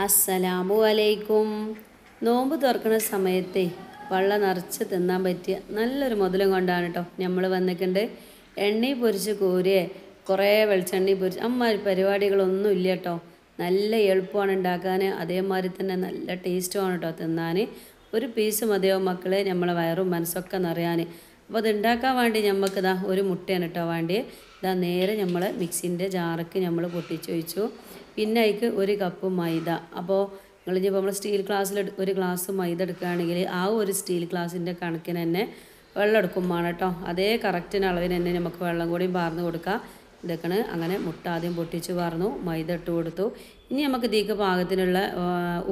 അസ്സലാമു അലൈക്കും. നോമ്പ് തുറക്കുന്ന സമയത്തെ വള്ള നിറച്ച് തിന്നാൻ പറ്റിയ നല്ലൊരു മുതലും കൊണ്ടാണ് കേട്ടോ നമ്മൾ വന്നിട്ടുണ്ട് എണ്ണയിൽ പൊരിച്ച് കോരിയെ കുറേ വെളിച്ചെണ്ണി പൊരിച്ച് അമ്മാതിരി പരിപാടികളൊന്നും ഇല്ല കേട്ടോ നല്ല എളുപ്പമാണ് ഉണ്ടാക്കാൻ അതേമാതിരി തന്നെ നല്ല ടേസ്റ്റുമാണ് കേട്ടോ തിന്നാൻ ഒരു പീസ് മതിയോ മക്കളെ നമ്മളെ വയറും മനസ്സൊക്കെ നിറയാൻ അപ്പോൾ അത് ഉണ്ടാക്കാൻ വേണ്ടി നമുക്ക് ഇതാ ഒരു മുട്ടയാണ് കേട്ടോ വേണ്ടി ഇതാ നേരെ നമ്മൾ മിക്സിന്റെ ജാറക്ക് നമ്മൾ പൊട്ടിച്ച് വെച്ചു പിന്നെ അതിക്ക് ഒരു കപ്പ് മൈദ. അപ്പോൾ നിങ്ങൾ ഇപ്പോൾ നമ്മൾ സ്റ്റീൽ ഗ്ലാസ്സിൽ ഒരു ഗ്ലാസ് മൈദ എടുക്കുകയാണെങ്കിൽ ആ ഒരു സ്റ്റീൽ ഗ്ലാസിന്റെ കണക്കിന് തന്നെ വെള്ളം എടുക്കുമ്പോൾ കേട്ടോ അതേ കറക്റ്റിന് അളവിന് തന്നെ നമുക്ക് വെള്ളം കൂടി പാർന്ന് കൊടുക്കാം. ഇതൊക്കെയാണ് അങ്ങനെ മുട്ട ആദ്യം പൊട്ടിച്ച് പാർന്നു മൈദ ഇട്ട് കൊടുത്തു. ഇനി നമുക്ക് ഇതിക്ക് പാകത്തിനുള്ള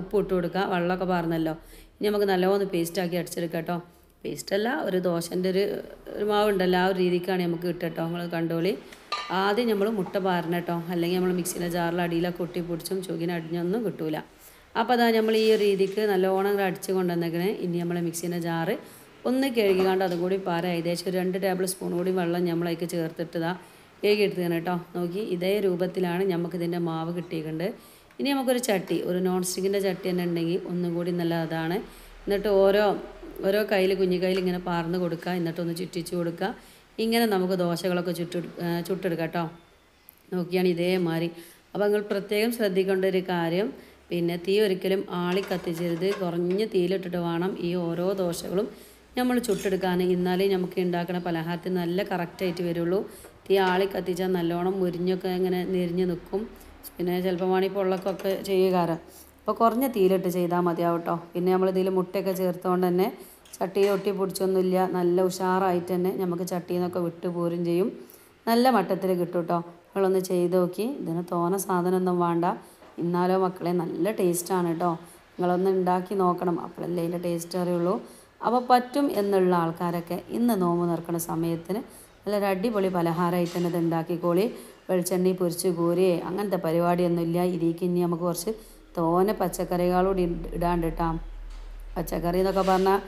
ഉപ്പ് ഇട്ട് കൊടുക്കുക വെള്ളമൊക്കെ പാർന്നല്ലോ ഇനി നമുക്ക് നല്ലോണം പേസ്റ്റാക്കി അടിച്ചെടുക്കാം കേട്ടോ പേസ്റ്റല്ല ഒരു ദോശന്റെ ഒരു ഒരു മാവുണ്ടല്ലോ ആ ഒരു രീതിക്കാണ് നമുക്ക് കിട്ടുക കേട്ടോ നിങ്ങൾ കണ്ടോളി. ആദ്യം നമ്മൾ മുട്ട പാരണം കേട്ടോ അല്ലെങ്കിൽ നമ്മൾ മിക്സിന്റെ ജാറിൽ അടിയിലൊക്കെ ഒട്ടി പൊടിച്ചും ചുകിന് അടിഞ്ഞൊന്നും കിട്ടൂല. അപ്പോൾ അതാ നമ്മൾ ഈ ഒരു രീതിക്ക് നല്ലോണം അടിച്ച് കൊണ്ടുവന്നേക്കണേ. ഇനി നമ്മൾ മിക്സിന്റെ ജാറ് ഒന്ന് കഴുകിക്കാണ്ട് അതും കൂടി പാര. ഏകദേശം ഒരു രണ്ട് ടേബിൾ സ്പൂൺ കൂടി വെള്ളം നമ്മൾ ചേർത്തിട്ടതാ കഴുകി എടുത്തുകയാണ് കേട്ടോ നോക്കി ഇതേ രൂപത്തിലാണ് നമുക്കിതിന്റെ മാവ് കിട്ടിയിട്ടുണ്ട് ഇനി നമുക്കൊരു ചട്ടി ഒരു നോൺ സ്റ്റിക്കിന്റെ ചട്ടി തന്നെ ഉണ്ടെങ്കിൽ ഒന്നും കൂടി നല്ല അതാണ് എന്നിട്ട് ഓരോ ഓരോ കയ്യിൽ കുഞ്ഞു കയ്യിൽ ഇങ്ങനെ പാർന്ന് കൊടുക്കുക എന്നിട്ടൊന്ന് ചുറ്റിച്ച് കൊടുക്കുക ഇങ്ങനെ നമുക്ക് ദോശകളൊക്കെ ചുറ്റു ചുട്ടെടുക്കാം കേട്ടോ. നോക്കിയാണ് ഇതേമാതിരി. അപ്പോൾ നിങ്ങൾ പ്രത്യേകം ശ്രദ്ധിക്കേണ്ട ഒരു കാര്യം പിന്നെ തീ ഒരിക്കലും ആളി കത്തിച്ചരുത്. കുറഞ്ഞ തീയിലിട്ടിട്ട് വേണം ഈ ഓരോ ദോശകളും നമ്മൾ ചുട്ടെടുക്കാൻ. എന്നാലേ നമുക്ക് ഉണ്ടാക്കുന്ന പലഹാരത്തിന് നല്ല കറക്റ്റായിട്ട് വരുള്ളൂ. തീ ആളി കത്തിച്ചാൽ നല്ലോണം മുരിഞ്ഞൊക്കെ ഇങ്ങനെ നെരിഞ്ഞ് നിൽക്കും. പിന്നെ ചിലപ്പോൾ വേണമെങ്കിൽ പൊള്ളക്കൊക്കെ ചെയ്യുകാരം. അപ്പോൾ കുറഞ്ഞ തീയിലിട്ട് ചെയ്താൽ മതിയാവും കേട്ടോ പിന്നെ നമ്മളിതിൽ മുട്ടയൊക്കെ ചേർത്തുകൊണ്ട് തന്നെ ചട്ടിയിൽ ഒട്ടി പിടിച്ചൊന്നുമില്ല നല്ല ഉഷാറായിട്ട് തന്നെ നമുക്ക് ചട്ടിയിൽ നിന്നൊക്കെ വിട്ടു പോരും ചെയ്യും. നല്ല മട്ടത്തിൽ കിട്ടും കേട്ടോ നിങ്ങളൊന്ന് ചെയ്ത് നോക്കി. ഇതിന് തോന സാധനമൊന്നും വേണ്ട. ഇന്നാലോ മക്കളെ നല്ല ടേസ്റ്റാണ് കേട്ടോ നിങ്ങളൊന്ന് ഉണ്ടാക്കി നോക്കണം. അപ്പോഴല്ലേ അതിന്റെ ടേസ്റ്റ് അറിയുള്ളൂ. അപ്പോൾ പറ്റും എന്നുള്ള ആൾക്കാരൊക്കെ ഇന്ന് നോമ്പ് നിറക്കുന്ന സമയത്തിന് നല്ലൊരു അടിപൊളി പലഹാരമായിട്ട് തന്നെ ഇത് ഉണ്ടാക്കിക്കോളി വെളിച്ചെണ്ണി പൊരിച്ച് കോരിയേ അങ്ങനത്തെ പരിപാടിയൊന്നുമില്ല. ഇതിലേക്ക് ഇനി നമുക്ക് കുറച്ച് തോനെ പച്ചക്കറികളോട് ഇടാണ്ട് കേട്ടോ പച്ചക്കറി എന്നൊക്കെ പറഞ്ഞാൽ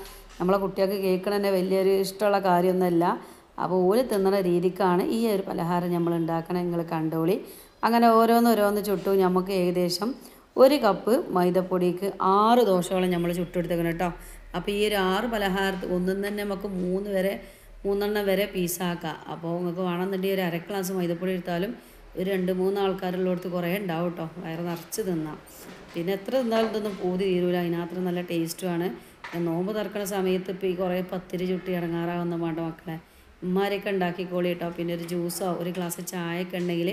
നമ്മളെ കുട്ടികൾക്ക് കേൾക്കണ തന്നെ വലിയൊരു ഇഷ്ടമുള്ള കാര്യമൊന്നുമല്ല. അപ്പോൾ ഓൽ തിന്നണ രീതിക്കാണ് ഈ ഒരു പലഹാരം നമ്മൾ ഉണ്ടാക്കണം. നിങ്ങൾ കണ്ടോളി. അങ്ങനെ ഓരോന്ന് ഓരോന്ന് ചുട്ടു. നമുക്ക് ഏകദേശം ഒരു കപ്പ് മൈദപ്പൊടിക്ക് ആറ് ദോശകളും നമ്മൾ ചുട്ടെടുത്തേക്കണം കേട്ടോ അപ്പോൾ ഈ ഒരു ആറ് പലഹാരത്തിൽ ഒന്നും തന്നെ നമുക്ക് മൂന്ന് വരെ മൂന്നെണ്ണം വരെ പീസാക്കാം. അപ്പോൾ നിങ്ങൾക്ക് വേണമെന്നുണ്ടെങ്കിൽ ഒരു അര ഗ്ലാസ് മൈദപ്പൊടി എടുത്താലും ഒരു രണ്ട് മൂന്ന് ആൾക്കാരുള്ളടത്ത് കുറേ ഉണ്ടാവും കേട്ടോ. വയറ് നിറച്ച് തിന്നാം. പിന്നെ എത്ര തിന്നാലും ഇതൊന്നും പൂതി തീരൂല. അതിനകത്ത് നല്ല ടേസ്റ്റുമാണ് നോമ്പ് തുറക്കുന്ന സമയത്ത് ഇപ്പോൾ ഈ കുറേ പത്തിരി ചുട്ടി ഇറങ്ങാറാവുന്ന വേണ്ട മക്കളെ. ഉമ്മാരെയൊക്കെ ഉണ്ടാക്കിക്കോളി കേട്ടോ. പിന്നെ ഒരു ജ്യൂസോ ഒരു ഗ്ലാസ് ചായയൊക്കെ ഉണ്ടെങ്കിൽ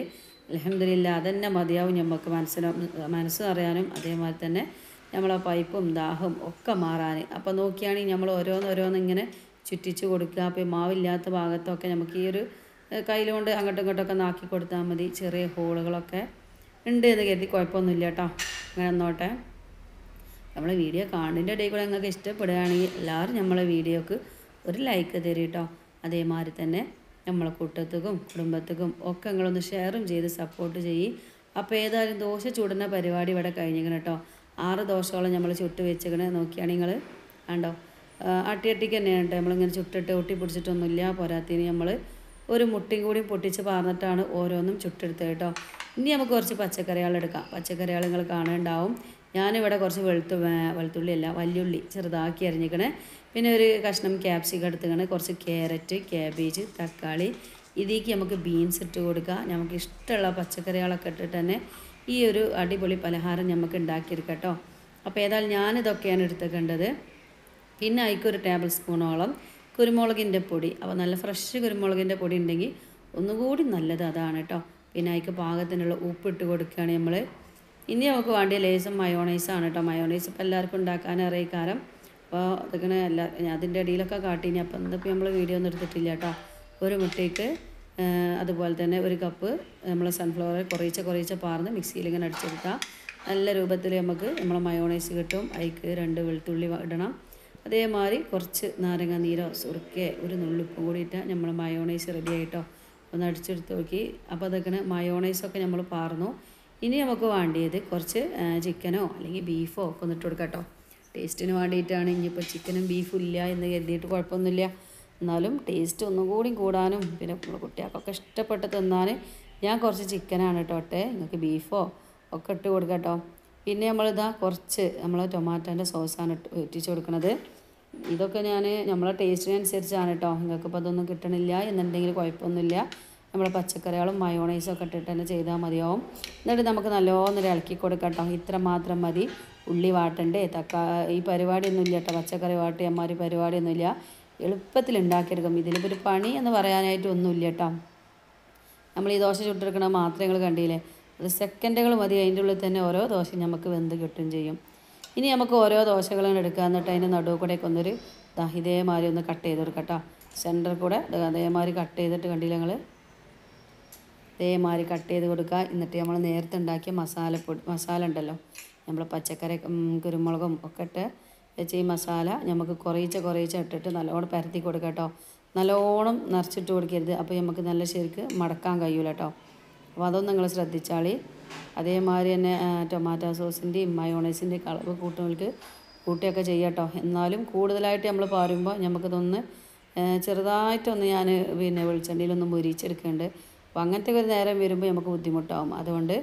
അലഹമില്ല അതന്നെ മതിയാവും നമുക്ക് മനസ്സിനോ മനസ്സ് അറിയാനും അതേമാതിരി തന്നെ നമ്മളെ പൈപ്പും ദാഹവും ഒക്കെ മാറാൻ അപ്പോൾ നോക്കിയാണെങ്കിൽ നമ്മൾ ഓരോന്നോരോന്നിങ്ങനെ ചുറ്റിച്ച് കൊടുക്കുക. അപ്പോൾ മാവില്ലാത്ത ഭാഗത്തൊക്കെ നമുക്ക് ഈ ഒരു ഏഹ്, കയ്യിൽ കൊണ്ട് അങ്ങോട്ടും ഇങ്ങോട്ടൊക്കെ നാക്കി കൊടുത്താൽ മതി. ചെറിയ ഹോളുകളൊക്കെ ഉണ്ട് എന്ന് കരുതി കുഴപ്പമൊന്നുമില്ല കേട്ടോ. അങ്ങനെ നോട്ടെ നമ്മൾ വീഡിയോ കാണുന്നതിന്റെ ഇടയിൽ കൂടെ നിങ്ങൾക്ക് ഇഷ്ടപ്പെടുകയാണെങ്കിൽ എല്ലാവരും നമ്മളെ വീഡിയോക്ക് ഒരു ലൈക്ക് തരും കേട്ടോ. അതേമാതിരി തന്നെ നമ്മളെ കൂട്ടത്തുക്കും കുടുംബത്തുക്കും ഒക്കെ നിങ്ങളൊന്ന് ഷെയറും ചെയ്ത് സപ്പോർട്ട് ചെയ്യും. അപ്പോൾ ഏതായാലും ദോശ ചൂടുന്ന പരിപാടി ഇവിടെ കഴിഞ്ഞിരിക്കണം കേട്ടോ. ആറ് ദോശയോളം നമ്മൾ ചുട്ട് വെച്ചിങ്ങനെ നോക്കിയാണ് നിങ്ങൾ കണ്ടോ? അട്ടി അട്ടിക്ക് തന്നെയാണ് കേട്ടോ. നമ്മളിങ്ങനെ ചുട്ടിട്ട് ഒട്ടി പിടിച്ചിട്ടൊന്നുമില്ല പോരാത്തിന് നമ്മൾ ഒരു മുട്ടയും കൂടി പൊട്ടിച്ച് പാർന്നിട്ടാണ് ഓരോന്നും ചുട്ടെടുത്തത് കേട്ടോ. ഇനി നമുക്ക് കുറച്ച് പച്ചക്കറികൾ എടുക്കാം. പച്ചക്കറികൾ നിങ്ങൾ കാണുന്നുണ്ടാവും. ഞാനിവിടെ കുറച്ച് വെളുത്തു വെളുത്തുള്ളി അല്ല വല്യുള്ളി ചെറുതാക്കി അരിഞ്ഞിക്കണേ പിന്നെ ഒരു കഷ്ണം ക്യാപ്സിക്കം എടുത്തുക്കണേ കുറച്ച് ക്യാരറ്റ് ക്യാബേജ് തക്കാളി. ഇതിലേക്ക് നമുക്ക് ബീൻസ് ഇട്ട് കൊടുക്കാം നമുക്ക് ഇഷ്ടമുള്ള പച്ചക്കറികളൊക്കെ ഇട്ടിട്ട് തന്നെ ഈ ഒരു അടിപൊളി പലഹാരം നമുക്ക് ഉണ്ടാക്കിയെടുക്കാം കേട്ടോ. അപ്പോൾ ഏതായാലും ഞാനിതൊക്കെയാണ് എടുത്തേക്കേണ്ടത് പിന്നെ അതിക്കൊരു ടേബിൾ സ്പൂണോളം കുരുമുളകിന്റെ പൊടി. അപ്പോൾ നല്ല ഫ്രഷ് കുരുമുളകിന്റെ പൊടി ഉണ്ടെങ്കിൽ ഒന്നുകൂടി നല്ലത് അതാണ് കേട്ടോ പിന്നെ അതിക്ക് പാകത്തിനുള്ള ഉപ്പ് ഇട്ട് കൊടുക്കുകയാണ് നമ്മൾ ഇനി നമുക്ക് വേണ്ടിയ ലേസം മയോണൈസാണ് കേട്ടോ മയോണൈസ് ഇപ്പോൾ എല്ലാവർക്കും ഉണ്ടാക്കാൻ അറിയിക്കാരം. അപ്പോൾ അതൊക്കെ എല്ലാ അതിന്റെ ഇടയിലൊക്കെ കാട്ടിനി. അപ്പം എന്തൊക്കെ നമ്മൾ വീഡിയോ ഒന്നും എടുത്തിട്ടില്ല കേട്ടോ ഒരു മുട്ടയ്ക്ക് അതുപോലെ തന്നെ ഒരു കപ്പ് നമ്മൾ സൺഫ്ലവർ കുറേശ്ശെ കുറേശ്ശെ പാർന്ന് മിക്സിയിൽ ഇങ്ങനെ അടിച്ചെടുത്താൽ നല്ല രൂപത്തിൽ നമുക്ക് നമ്മളെ മയോണൈസ് കിട്ടും. അതിക്ക് രണ്ട് വെളുത്തുള്ളി ഇടണം. അതേമാതിരി കുറച്ച് നാരങ്ങ നീരോ സുറുക്കയോ ഒരു നുള്ളിപ്പും കൂടി ഇട്ടാൽ നമ്മൾ മയോണൈസ് റെഡി ആയിട്ടോ. ഒന്ന് അടിച്ചെടുത്ത് നോക്കി. അപ്പോൾ അതൊക്കെ മയോണൈസൊക്കെ നമ്മൾ പാർന്നു. ഇനി നമുക്ക് വേണ്ടിയത് കുറച്ച് ചിക്കനോ അല്ലെങ്കിൽ ബീഫോ ഒക്കെ ഒന്ന് ഇട്ട് കൊടുക്കാം കേട്ടോ ടേസ്റ്റിന് വേണ്ടിയിട്ടാണ് ഇനിയിപ്പോൾ ചിക്കനും ബീഫും ഇല്ല എന്ന് കരുതിയിട്ട് കുഴപ്പമൊന്നുമില്ല. എന്നാലും ടേസ്റ്റ് ഒന്നും കൂടി കൂടാനും പിന്നെ കുട്ടികൾക്കൊക്കെ ഇഷ്ടപ്പെട്ട് തിന്നാൻ ഞാൻ കുറച്ച് ചിക്കനാണ് കേട്ടോ ഒട്ടെ നിങ്ങൾക്ക് ബീഫോ ഒക്കെ ഇട്ട് കൊടുക്കാം കേട്ടോ പിന്നെ നമ്മളിതാ കുറച്ച് നമ്മൾ ടൊമാറ്റോന്റെ സോസാണ് ഇട്ട് ഒറ്റിച്ച് കൊടുക്കുന്നത് ഇതൊക്കെ ഞാൻ നമ്മളെ ടേസ്റ്റിനനുസരിച്ചാണ് കേട്ടോ നിങ്ങൾക്ക് ഇപ്പോൾ അതൊന്നും കിട്ടണില്ല എന്നുണ്ടെങ്കിൽ കുഴപ്പമൊന്നുമില്ല. നമ്മളെ പച്ചക്കറികളും മയോണൈസും ഒക്കെ ഇട്ടിട്ട് തന്നെ ചെയ്താൽ മതിയാവും. എന്നിട്ട് നമുക്ക് നല്ലോണം ഇളക്കി കൊടുക്കാം കേട്ടോ ഇത്ര മാത്രം മതി. ഉള്ളി വാട്ടണ്ടേ? തക്ക ഈ പരിപാടിയൊന്നുമില്ല കേട്ടോ പച്ചക്കറി വാട്ടി അമ്മാരി പരിപാടിയൊന്നുമില്ല. എളുപ്പത്തിൽ ഉണ്ടാക്കിയെടുക്കും. ഇതിലിപ്പോൾ ഒരു പണി എന്ന് പറയാനായിട്ട് ഒന്നുമില്ല കേട്ടോ നമ്മൾ ഈ ദോശ ചുട്ടെടുക്കണ മാത്രമേ കണ്ടില്ലേ? ഒരു സെക്കൻഡുകൾ മതി അതിന്റെ ഉള്ളിൽ തന്നെ ഓരോ ദോശയും നമുക്ക് വെന്ത് കിട്ടുകയും ചെയ്യും. ഇനി നമുക്ക് ഓരോ ദോശകളും എടുക്കുക. എന്നിട്ട് അതിന്റെ നടുവ് കൂടെ ഒന്നൊരു ഇതേമാതിരി ഒന്ന് കട്ട് ചെയ്ത് കൊടുക്കാം കേട്ടോ സെന്റർ കൂടെ അതേമാതിരി കട്ട് ചെയ്തിട്ട് കണ്ടില്ല ഞങ്ങൾ ഇതേമാതിരി കട്ട് ചെയ്ത് കൊടുക്കുക. എന്നിട്ട് നമ്മൾ നേരത്തെ ഉണ്ടാക്കിയ മസാലപ്പൊടി മസാല ഉണ്ടല്ലോ. നമ്മൾ പച്ചക്കറി കുരുമുളകും ഒക്കെ ഇട്ട് വെച്ച് ഈ മസാല നമുക്ക് കുറയിച്ച കുറേശ്ശെ ഇട്ടിട്ട് നല്ലോണം പരത്തി കൊടുക്കാം കേട്ടോ നല്ലോണം നിറച്ചിട്ട് കൊടുക്കരുത്. അപ്പോൾ നമുക്ക് നല്ല ശരിക്ക് മടക്കാൻ കഴിയൂല കേട്ടോ അപ്പോൾ അതൊന്നും നിങ്ങൾ ശ്രദ്ധിച്ചാൽ അതേമാതിരി തന്നെ ടൊമാറ്റോ സോസിന്റെയും മയോണൈസിന്റെയും കളവ് കൂട്ടുകൾക്ക് കൂട്ടിയൊക്കെ ചെയ്യാട്ടോ. എന്നാലും കൂടുതലായിട്ട് നമ്മൾ പാരുമ്പോൾ നമുക്കിതൊന്ന് ചെറുതായിട്ടൊന്ന് ഞാൻ പിന്നെ വെളിച്ചെണ്ണയിലൊന്ന് മുരിച്ചെടുക്കുന്നുണ്ട്. അപ്പോൾ അങ്ങനത്തെ ഒരു നേരം വരുമ്പോൾ നമുക്ക് ബുദ്ധിമുട്ടാവും. അതുകൊണ്ട്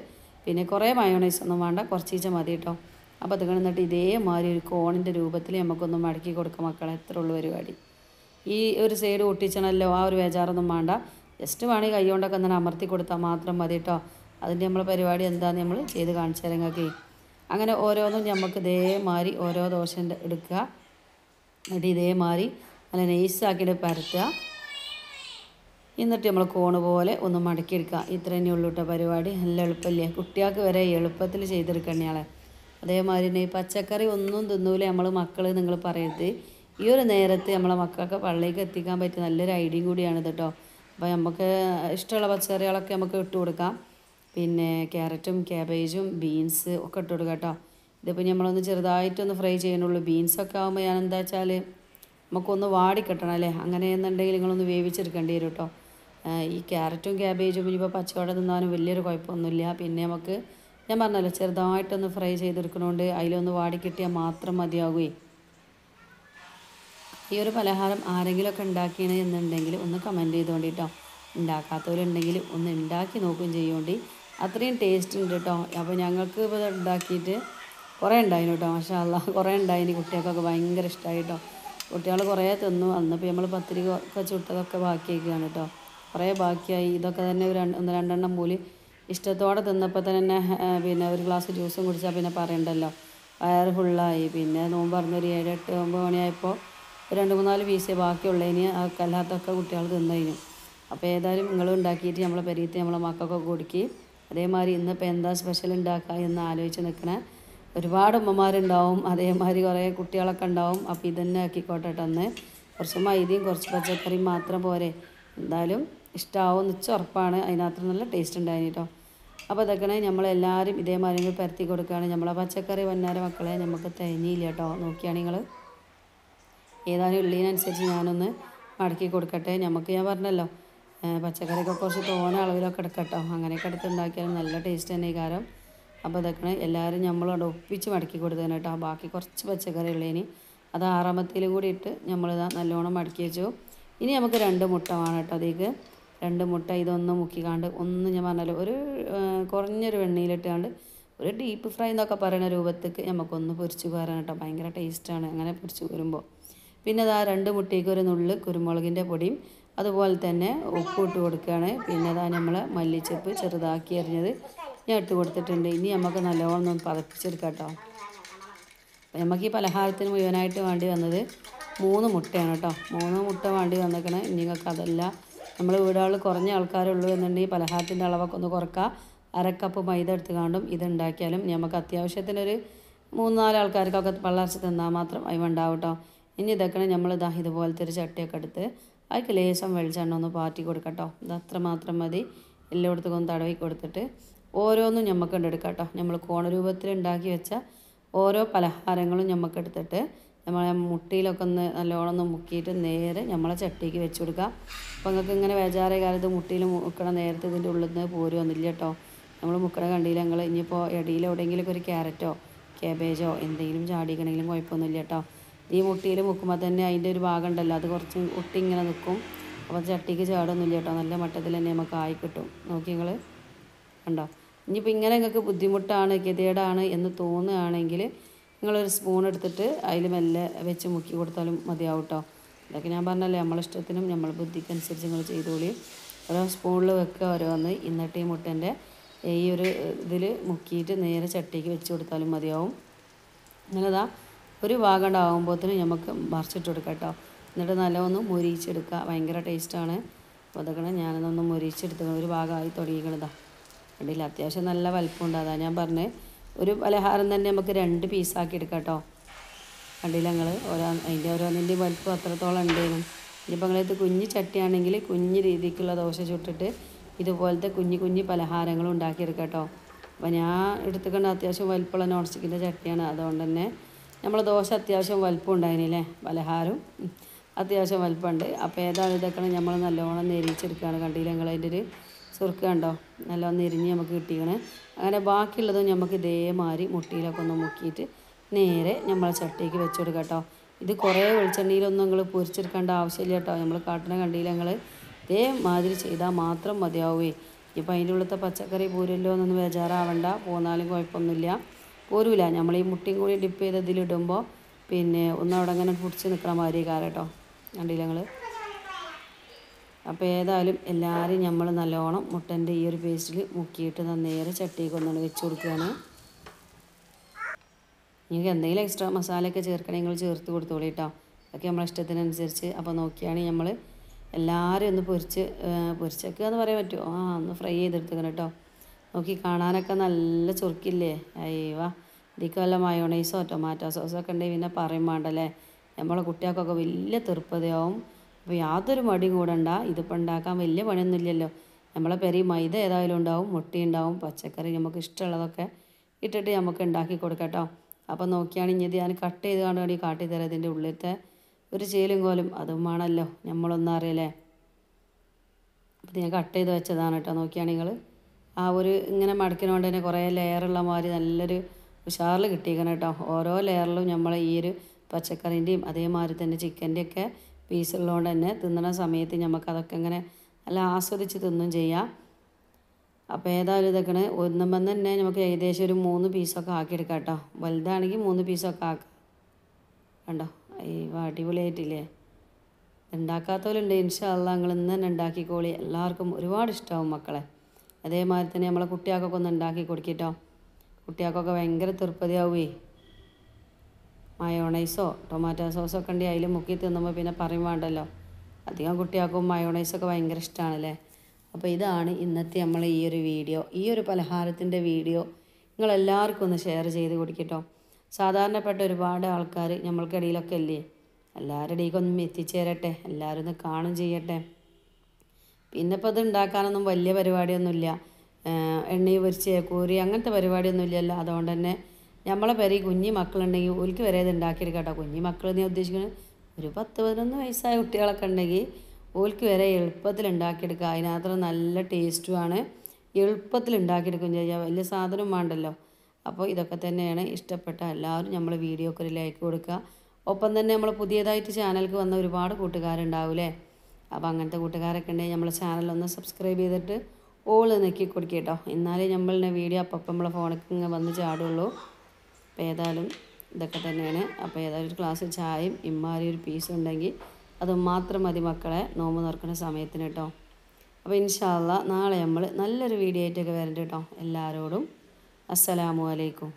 പിന്നെ കുറേ മയോണൈസ് ഒന്നും വേണ്ട കുറച്ചീച്ച മതി കേട്ടോ. അപ്പോൾ അത് എന്നിട്ട് ഇതേമാതിരി ഒരു കോണിന്റെ രൂപത്തിൽ നമുക്കൊന്ന് മടക്കി കൊടുക്കാം മക്കളെ. എത്ര ഉള്ള പരിപാടി. ഈ ഒരു സൈഡ് ഒട്ടിച്ചണല്ലോ ആ ഒരു വേജാറൊന്നും വേണ്ട. ജസ്റ്റ് വേണമെങ്കിൽ കൈ കൊണ്ടൊക്കെ ഒന്ന് അമർത്തി കൊടുത്താൽ മാത്രം മതി കേട്ടോ അതിന്റെ നമ്മൾ പരിപാടി എന്താന്ന് നമ്മൾ ചെയ്ത് കാണിച്ചു തരാം അങ്ങനെ ഓരോന്നും നമുക്ക് ഇതേമാതിരി ഓരോ ദോശ എടുക്കുക. എന്നിട്ട് ഇതേമാതിരി നല്ല നൈസാക്കിയിട്ട് പരത്തുക. എന്നിട്ട് നമ്മൾ കോണ് പോലെ ഒന്ന് മടക്കിയെടുക്കുക ഇത്ര തന്നെ ഉള്ളൂ കേട്ടോ പരിപാടി. നല്ല എളുപ്പമില്ലേ? കുട്ടികൾക്ക് വരെ എളുപ്പത്തിൽ ചെയ്തെടുക്കണയാളെ അതേമാതിരി തന്നെ ഈ പച്ചക്കറി ഒന്നും തിന്നൂല നമ്മൾ മക്കൾ നിങ്ങൾ പറയരുത്. ഈ ഒരു നേരത്ത് നമ്മളെ മക്കൾക്ക് പള്ളിക്ക് എത്തിക്കാൻ പറ്റിയ നല്ലൊരു ഐഡിയയും കൂടിയാണ് ഇത് കേട്ടോ അപ്പോൾ നമുക്ക് ഇഷ്ടമുള്ള പച്ചക്കറികളൊക്കെ നമുക്ക് ഇട്ട് കൊടുക്കാം. പിന്നെ ക്യാരറ്റും ക്യാബേജും ബീൻസ് ഒക്കെ ഇട്ട് കൊടുക്കാം കേട്ടോ. ഇതിപ്പോൾ നമ്മളൊന്ന് ചെറുതായിട്ടൊന്ന് ഫ്രൈ ചെയ്യണുള്ളൂ ബീൻസൊക്കെ ആകുമ്പോൾ ഞാൻ എന്താ വെച്ചാൽ നമുക്കൊന്ന് വാടി കിട്ടണം അല്ലേ? അങ്ങനെയെന്നുണ്ടെങ്കിൽ നിങ്ങളൊന്ന് വേവിച്ചെടുക്കേണ്ടി വരും കേട്ടോ. ഈ ക്യാരറ്റും ക്യാബേജും ഇനിയിപ്പോൾ പച്ചവട തിന്നാനും വലിയൊരു കുഴപ്പമൊന്നുമില്ല. പിന്നെ നമുക്ക് ഞാൻ പറഞ്ഞല്ലോ ചെറുതായിട്ടൊന്ന് ഫ്രൈ ചെയ്തെടുക്കണോണ്ട് അതിലൊന്ന് വാടി കിട്ടിയാൽ മാത്രം മതിയാകുമേ ഈ ഒരു പലഹാരം ആരെങ്കിലുമൊക്കെ ഉണ്ടാക്കിയാണ് എന്നുണ്ടെങ്കിൽ ഒന്ന് കമന്റ് ചെയ്തുകൊണ്ട് കേട്ടോ ഉണ്ടാക്കാത്തവരുണ്ടെങ്കിൽ ഒന്ന് ഉണ്ടാക്കി നോക്കുകയും ചെയ്യുകൊണ്ട് അത്രയും ടേസ്റ്റ് ഉണ്ട് കേട്ടോ അപ്പോൾ ഞങ്ങൾക്ക് ഇപ്പോൾ ഉണ്ടാക്കിയിട്ട് കുറേ ഉണ്ടായിരുന്നു കേട്ടോ മാഷാ അല്ല. കുറേ ഉണ്ടായിന് കുട്ടികൾക്കൊക്കെ ഭയങ്കര ഇഷ്ടമായി കേട്ടോ കുട്ടികൾ കുറേ തിന്നു. അന്നിപ്പോൾ നമ്മൾ പത്തിരി ഒക്കെ ചുട്ടതൊക്കെ ബാക്കിയൊക്കെയാണ് കേട്ടോ കുറേ ബാക്കിയായി. ഇതൊക്കെ തന്നെ ഒരു ഒന്ന് രണ്ടെണ്ണം മൂലി ഇഷ്ടത്തോടെ തിന്നപ്പോൾ തന്നെ പിന്നെ ഒരു ഗ്ലാസ് ജ്യൂസും കുടിച്ചാൽ പിന്നെ പറയണ്ടല്ലോ. വയറ് ഫുള്ളായി പിന്നെ നോമ്പ് പറഞ്ഞൊരു ഏഴ് എട്ട് ഒമ്പത് മണിയായപ്പോൾ രണ്ട് മൂന്നാൽ പീസ് ബാക്കിയുള്ളതിന് അല്ലാത്തൊക്കെ കുട്ടികൾ തിന്നതിന്. അപ്പോൾ ഏതായാലും നിങ്ങൾ ഉണ്ടാക്കിയിട്ട് നമ്മളെ പെരീത്ത് നമ്മളെ മക്കൾക്കൊക്കെ കൊടുക്കി. അതേമാതിരി ഇന്നിപ്പോൾ എന്താ സ്പെഷ്യൽ ഉണ്ടാക്കുക എന്ന് ആലോചിച്ച് നിൽക്കണ. ഒരുപാട് ഉമ്മമാരുണ്ടാവും. അതേമാതിരി കുറേ കുട്ടികളൊക്കെ ഉണ്ടാവും. അപ്പോൾ ഇതന്നെ ആക്കിക്കോട്ടെ കേട്ടോ അന്ന് കുറച്ച് മൈദയും കുറച്ച് പച്ചക്കറിയും മാത്രം പോരെ. എന്തായാലും ഇഷ്ടമാവും എന്ന് ഉറപ്പാണ്. അതിനകത്ത് നല്ല ടേസ്റ്റ് ഉണ്ടായിന് കേട്ടോ. അപ്പോൾ ഇതൊക്കെ നമ്മളെല്ലാവരും ഇതേമാതിരി പരത്തി കൊടുക്കുകയാണ്. നമ്മളെ പച്ചക്കറി വന്നാരെ മക്കളെ നമുക്ക് തേഞ്ഞില്ല കേട്ടോ. നോക്കിയാണ് നിങ്ങൾ. ഏതായാലും ഉള്ളിനനുസരിച്ച് ഞാനൊന്ന് മടക്കി കൊടുക്കട്ടെ. നമുക്ക് ഞാൻ പറഞ്ഞല്ലോ പച്ചക്കറിയൊക്കെ കുറച്ച് തോന അളവിലൊക്കെ എടുക്കട്ടോ. അങ്ങനെയൊക്കെ എടുത്ത് ഉണ്ടാക്കിയാൽ നല്ല ടേസ്റ്റ് തന്നെ ഈ കാരം. അപ്പോൾ ഇതൊക്കെ എല്ലാവരും നമ്മളവിടെ ഒപ്പിച്ച് മടക്കി കൊടുത്തതിന് കേട്ടോ. ബാക്കി കുറച്ച് പച്ചക്കറി ഉള്ളതിന് അത് ആറാമത്തേലും കൂടി ഇട്ട് നമ്മളിതാ നല്ലോണം മടക്കി വെച്ചു. ഇനി നമുക്ക് രണ്ട് മുട്ട വേണം കേട്ടോ അതേക്ക് രണ്ട് മുട്ട ഇതൊന്ന് മുക്കിക്കാണ്ട് ഒന്ന് ഞാൻ പറഞ്ഞല്ലോ ഒരു കുറഞ്ഞൊരു വെണ്ണയിലിട്ടാണ്ട് ഒരു ഡീപ്പ് ഫ്രൈ എന്നൊക്കെ പറയുന്ന രൂപത്തേക്ക് നമുക്കൊന്ന് പൊരിച്ച് കയറാൻ കേട്ടോ. ഭയങ്കര ടേസ്റ്റാണ് അങ്ങനെ പൊരിച്ച് വരുമ്പോൾ പിന്നെ അതാ രണ്ട് മുട്ടയ്ക്ക് ഒരു നുള്ള് കുരുമുളകിന്റെ പൊടിയും അതുപോലെ തന്നെ ഉപ്പ് ഇട്ട് കൊടുക്കുകയാണ്. പിന്നെ അതാ നമ്മൾ മല്ലിച്ചപ്പ് ചെറുതാക്കി എറിഞ്ഞത് ഞാൻ ഇട്ട് കൊടുത്തിട്ടുണ്ട്. ഇനി നമുക്ക് നല്ലോണം ഒന്ന് പതപ്പിച്ചെടുക്കാം കേട്ടോ നമുക്ക് ഈ പലഹാരത്തിന് മുഴുവനായിട്ട് വേണ്ടി വന്നത് മൂന്ന് മുട്ടയാണ് കേട്ടോ. മൂന്ന് മുട്ട വേണ്ടി വന്നേക്കണേ നിങ്ങൾക്ക് അതല്ല. നമ്മൾ വീടുകളിൽ കുറഞ്ഞ ആൾക്കാരുള്ളൂ എന്നുണ്ടെങ്കിൽ പലഹാരത്തിന്റെ അളവൊക്കെ ഒന്ന് കുറക്കുക അരക്കപ്പ് മൈദ എടുത്ത് ഇത് ഉണ്ടാക്കിയാലും നമുക്ക് അത്യാവശ്യത്തിനൊരു മൂന്ന് നാല് ആൾക്കാർക്കൊക്കെ പള്ളാർച്ച തിന്നാൽ മാത്രം അതിന് ഉണ്ടാവും കേട്ടോ. ഇനി ഇതൊക്കെ നമ്മൾ ഇതാ ഇതുപോലത്തെ ഒരു ചട്ടിയൊക്കെ എടുത്ത് അതിക്ക് ലേശം വെളിച്ചെണ്ണ ഒന്ന് പാറ്റി കൊടുക്കട്ടോ. ഇത് അത്ര മാത്രം മതി. എല്ലായിടത്തും ഒന്ന് തടവി കൊടുത്തിട്ട് ഓരോന്നും നമുക്ക് എടുക്കാം നമ്മൾ കോണരൂപത്തിൽ ഉണ്ടാക്കി വെച്ച ഓരോ പലഹാരങ്ങളും നമുക്ക് എടുത്തിട്ട് നമ്മളെ മുട്ടിയിലൊക്കെ ഒന്ന് നല്ലോണം ഒന്ന് മുക്കിയിട്ട് നേരെ നമ്മളെ ചട്ടിക്ക് വെച്ച് കൊടുക്കുക അപ്പോൾ നിങ്ങൾക്ക് ഇങ്ങനെ വേജാറേ കാലത്ത് മുട്ടിയിൽ മുക്കണ നേരത്തെ ഇതിന്റെ ഉള്ളിൽ നിന്ന് പോരുമൊന്നുമില്ല കേട്ടോ നമ്മൾ മുക്കണ കണ്ടിയിൽ ഞങ്ങൾ ഇനിയിപ്പോൾ ഇടയിൽ എവിടെയെങ്കിലുമൊക്കെ ഒരു ക്യാരറ്റോ കാബേജോ എന്തെങ്കിലും ചാടിക്കണമെങ്കിലും കുഴപ്പമൊന്നുമില്ല കേട്ടോ ഈ മുട്ടിയിൽ മുക്കുമ്പോൾ തന്നെ അതിന്റെ ഒരു ഭാഗം ഉണ്ടല്ലോ അത് കുറച്ച് ഒട്ടി ഇങ്ങനെ നിൽക്കും അപ്പോൾ ചട്ടിക്ക് ചാടൊന്നുമില്ല കേട്ടോ നല്ല മട്ടത്തിൽ തന്നെ നമുക്ക് ആയി കിട്ടും. നോക്കി നിങ്ങൾ കണ്ടോ? ഇനിയിപ്പോൾ ഇങ്ങനെ നിങ്ങൾക്ക് ബുദ്ധിമുട്ടാണ് ഗതികേടാണ് എന്ന് തോന്നുകയാണെങ്കിൽ നിങ്ങളൊരു സ്പൂൺ എടുത്തിട്ട് അതിൽ മെല്ലെ വെച്ച് മുക്കി കൊടുത്താലും മതിയാവും കേട്ടോ. ഇതൊക്കെ ഞാൻ പറഞ്ഞല്ലേ നമ്മളെ ഇഷ്ടത്തിനും നമ്മൾ ബുദ്ധിക്കനുസരിച്ച് നിങ്ങൾ ചെയ്തോളി. ഓരോ സ്പൂണിൽ വെക്കുക ഓരോന്ന്. ഇന്നിട്ട് ഈ മുട്ടന്റെ ഈ ഒരു ഇതിൽ മുക്കിയിട്ട് നേരെ ചട്ടിക്ക് വെച്ച് കൊടുത്താലും മതിയാവും. അങ്ങനെതാ ഒരു ഭാഗം ഉണ്ടാകുമ്പോഴത്തേനും നമുക്ക് മറിച്ചിട്ട് കൊടുക്കാം കേട്ടോ എന്നിട്ട് നല്ലതൊന്ന് മുരിച്ചെടുക്കുക ഭയങ്കര ടേസ്റ്റാണ്. അപ്പോൾ അതൊക്കെ ഞാനതൊന്ന് മുരിച്ചെടുത്ത് ഒരു ഭാഗമായി തുടങ്ങിക്കണതാ കണ്ടില്ല അത്യാവശ്യം നല്ല വലിപ്പമുണ്ട് അതാ ഞാൻ പറഞ്ഞത് ഒരു പലഹാരം തന്നെ നമുക്ക് രണ്ട് പീസാക്കി എടുക്കാം കേട്ടോ കണ്ടില്ല നിങ്ങൾ ഓരോ അതിന്റെ ഓരോന്നിന്റെ വലിപ്പം അത്രത്തോളം ഉണ്ടായിരുന്നു ഇനിയിപ്പോൾ നിങ്ങളിത് കുഞ്ഞ് ചട്ടിയാണെങ്കിൽ കുഞ്ഞ് രീതിക്കുള്ള ദോശ ചുട്ടിട്ട് ഇതുപോലത്തെ കുഞ്ഞു കുഞ്ഞു പലഹാരങ്ങളും ഉണ്ടാക്കിയെടുക്കാം കേട്ടോ അപ്പോൾ ഞാൻ എടുത്തുകൊണ്ട് അത്യാവശ്യം വലിപ്പമുള്ള നോൺ സ്റ്റിക്കിന്റെ ചട്ടിയാണ്. അതുകൊണ്ട് തന്നെ നമ്മൾ ദോശ അത്യാവശ്യം വലിപ്പം ഉണ്ടായിരുന്നില്ലേ പലഹാരം. അത്യാവശ്യം വലിപ്പമുണ്ട്. അപ്പോൾ ഏതാണ് ഇതൊക്കെ നമ്മൾ നല്ലോണം നെരിച്ചെടുക്കുകയാണ് കണ്ടില്ല നിങ്ങൾ അതിന്റെ ഒരു സുറുക്ക് കണ്ടോ? നല്ലോണം നെരിഞ്ഞ് നമുക്ക് കിട്ടിക്കണേ. അങ്ങനെ ബാക്കിയുള്ളതും നമുക്ക് ഇതേമാതിരി മുട്ടിയിലൊക്കെ ഒന്ന് മുക്കിയിട്ട് നേരെ നമ്മൾ ചട്ടിക്ക് വെച്ച് കൊടുക്കുക കേട്ടോ. ഇത് കുറേ വെളിച്ചെണ്ണയിലൊന്നും നിങ്ങൾ പൊരിച്ചെടുക്കേണ്ട ആവശ്യമില്ല കേട്ടോ. നമ്മൾ കാട്ടിനെ കണ്ടില്ല ഞങ്ങൾ ഇതേമാതിരി ചെയ്താൽ മാത്രം മതിയാവുകയും ഇപ്പം അതിന്റെ ഉള്ളത്തെ പച്ചക്കറി പൂരല്ലോ എന്നൊന്നും ബേജാറാവണ്ട. പോന്നാലും കുഴപ്പമൊന്നുമില്ല. പോരൂല. നമ്മൾ ഈ മുട്ടയും കൂടി ഡിപ്പ് ചെയ്ത് ഇതിലിടുമ്പോൾ പിന്നെ ഒന്നവിടെ അങ്ങനെ പിടിച്ച് നിൽക്കണ മാതിരി കാലം കേട്ടോ. കണ്ടില്ല അപ്പോൾ ഏതായാലും എല്ലാവരും നമ്മൾ നല്ലോണം മുട്ടന്റെ ഈ ഒരു പേസ്റ്റിൽ മുക്കിയിട്ട് നേരെ ചട്ടിക്ക് ഒന്നാണ് വെച്ച് കൊടുക്കുകയാണ് നിങ്ങൾക്ക് എന്തെങ്കിലും എക്സ്ട്രാ മസാലയൊക്കെ ചേർക്കണമെങ്കിൽ ചേർത്ത് കൊടുത്തോളൂ കേട്ടോ അതൊക്കെ നമ്മളെ ഇഷ്ടത്തിനനുസരിച്ച്. അപ്പോൾ നോക്കിയാണ് നമ്മൾ എല്ലാവരും ഒന്ന് പൊരിച്ച് പൊരിച്ചൊക്കെ എന്ന് പറയാൻ പറ്റുമോ? ആ ഒന്ന് ഫ്രൈ ചെയ്തെടുത്തേക്കണം കേട്ടോ നോക്കി കാണാനൊക്കെ നല്ല ചുരുക്കില്ലേ അയ്യവാ ഇതിക്ക് വല്ല മയോണൈസോ ടൊമാറ്റോ സോസോ ഒക്കെ ഉണ്ടെങ്കിൽ പിന്നെ പറയും വേണ്ടല്ലേ? നമ്മളെ കുട്ടികൾക്കൊക്കെ വലിയ തീർപ്പതയാവും. അപ്പോൾ യാതൊരു മടിയും കൂടണ്ട. ഇതിപ്പോൾ ഉണ്ടാക്കാൻ വലിയ പണിയൊന്നുമില്ലല്ലോ നമ്മളെ പെരി മൈദ ഏതായാലും ഉണ്ടാവും മുട്ടി ഉണ്ടാവും പച്ചക്കറി നമുക്ക് ഇഷ്ടമുള്ളതൊക്കെ ഇട്ടിട്ട് നമുക്ക് ഉണ്ടാക്കി കൊടുക്കട്ടോ അപ്പോൾ നോക്കിയാണ് ഇനി ഞാൻ കട്ട് ചെയ്ത് കാണുകയാണെങ്കിൽ കാട്ടി തരാം ഇതിന്റെ ഉള്ളിലത്തെ ഒരു ചേലും കോലും. അതും വേണമല്ലോ. നമ്മളൊന്നും അറിയല്ലേ? അപ്പോൾ ഞാൻ കട്ട് ചെയ്ത് വെച്ചതാണ് കേട്ടോ. നോക്കിയാണ് നിങ്ങൾ ആ ഒരു ഇങ്ങനെ മടക്കിനോണ്ട് തന്നെ കുറേ ലെയറുള്ള മാതിരി നല്ലൊരു ഉഷാറിൽ കിട്ടിയിരിക്കണം കേട്ടോ. ഓരോ ലെയറിലും നമ്മൾ ഈ ഒരു പച്ചക്കറീന്റെയും അതേമാതിരി തന്നെ ചിക്കന്റെയൊക്കെ പീസുള്ളതുകൊണ്ട് തന്നെ തിന്നണ സമയത്ത് നമുക്കതൊക്കെ ഇങ്ങനെ നല്ല ആസ്വദിച്ച് തിന്നും ചെയ്യാം. അപ്പോൾ ഏതായാലും ഇതൊക്കെയാണ്? ഒന്നുമ്പം തന്നെ നമുക്ക് ഏകദേശം ഒരു മൂന്ന് പീസൊക്കെ ആക്കിയെടുക്കാം കേട്ടോ. വലുതാണെങ്കിൽ മൂന്ന് പീസൊക്കെ ആക്കാം. കണ്ടോ? ഈ അടിപൊളിയായിട്ടില്ലേ? ഉണ്ടാക്കാത്തവരുണ്ട് ഇൻഷാല്ല നിങ്ങൾ ഇന്ന് തന്നെ ഉണ്ടാക്കിക്കോളി എല്ലാവർക്കും ഒരുപാട് ഇഷ്ടമാവും മക്കളെ. അതേമാതിരി തന്നെ നമ്മളെ കുട്ടികൾക്കൊക്കെ ഒന്ന് ഉണ്ടാക്കി കൊടുക്കിട്ടോ. കുട്ടികൾക്കൊക്കെ ഭയങ്കര തൃപ്തിയാവുമേ മയോണൈസോ ടൊമാറ്റോ സോസോ ഒക്കെ ഉണ്ടെങ്കിൽ അതിൽ മുക്കി തിന്നുമ്പോൾ പിന്നെ പറയും വേണ്ടല്ലോ. അധികം കുട്ടികൾക്കും മയോണൈസൊക്കെ ഭയങ്കര ഇഷ്ടമാണല്ലേ? അപ്പോൾ ഇതാണ് ഇന്നത്തെ നമ്മൾ ഈ ഒരു വീഡിയോ. ഈ ഒരു പലഹാരത്തിന്റെ വീഡിയോ നിങ്ങളെല്ലാവർക്കും ഒന്ന് ഷെയർ ചെയ്ത് കൊടുക്കട്ടോ. സാധാരണപ്പെട്ട ഒരുപാട് ആൾക്കാർ നമ്മൾക്കിടയിലൊക്കെ അല്ലേ എല്ലാവരുടെ ഇടയിലേക്കൊന്നും എത്തിച്ചേരട്ടെ. എല്ലാവരും ഒന്ന് കാണും ചെയ്യട്ടെ. പിന്നെ ഇപ്പോൾ ഇത് ഉണ്ടാക്കാനൊന്നും വലിയ പരിപാടിയൊന്നുമില്ല. ഏഹ് എണ്ണയിൽ പൊരിച്ച് കൂരി അങ്ങനത്തെ പരിപാടിയൊന്നും ഇല്ലല്ലോ അതുകൊണ്ട് തന്നെ നമ്മളെ ഈ കുഞ്ഞി മക്കളുണ്ടെങ്കിൽ ഒരിക്കൽ വരെ ഇത് ഉണ്ടാക്കിയെടുക്കാം കുഞ്ഞു മക്കൾ ഞാൻ ഉദ്ദേശിക്കുന്നത് ഒരു പത്ത് പതിനൊന്ന് വയസ്സായ കുട്ടികളൊക്കെ ഉണ്ടെങ്കിൽ ഓൽക്ക് വരെ എളുപ്പത്തിൽ ഉണ്ടാക്കിയെടുക്കുക അതിനകത്ത് നല്ല ടേസ്റ്റുമാണ് എളുപ്പത്തിൽ ഉണ്ടാക്കിയെടുക്കുകയും ചെയ്യാം. വലിയ സാധനം വേണ്ടല്ലോ. അപ്പോൾ ഇതൊക്കെ തന്നെയാണ് ഇഷ്ടപ്പെട്ട എല്ലാവരും നമ്മൾ വീഡിയോക്ക് ഒരു ലൈക്ക് കൊടുക്കുക. ഒപ്പം തന്നെ നമ്മൾ പുതിയതായിട്ട് ചാനലിലേക്ക് വന്ന ഒരുപാട് കൂട്ടുകാരുണ്ടാവില്ലേ അപ്പോൾ അങ്ങനത്തെ കൂട്ടുകാരൊക്കെ ഉണ്ടെങ്കിൽ നമ്മളെ ചാനലൊന്ന് സബ്സ്ക്രൈബ് ചെയ്തിട്ട് ഓൾ നെക്കി കൊടുക്കുക കേട്ടോ. എന്നാലേ നമ്മളുടെ വീഡിയോ അപ്പം നമ്മളെ ഫോണിലേക്ക് ഇങ്ങനെ വന്ന് ചാടുള്ളൂ. അപ്പോൾ ഏതായാലും ഇതൊക്കെ തന്നെയാണ്. അപ്പോൾ ഏതായാലും ഒരു ഗ്ലാസ് ചായയും ഇമ്മാരി ഒരു പീസും ഉണ്ടെങ്കിൽ അത് മാത്രം മതി മക്കളെ. നോമ്പ് തുറക്കുന്ന സമയത്തിന് കേട്ടോ. അപ്പോൾ ഇൻഷാല്ല നാളെ നമ്മൾ നല്ലൊരു വീഡിയോ ആയിട്ടൊക്കെ വരണ്ട കേട്ടോ. എല്ലാവരോടും അസ്സലാമു അലൈക്കും.